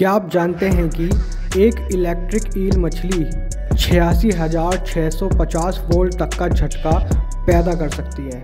क्या आप जानते हैं कि एक इलेक्ट्रिक ईल मछली छियासी हज़ार छः सौ पचास वोल्ट तक का झटका पैदा कर सकती है?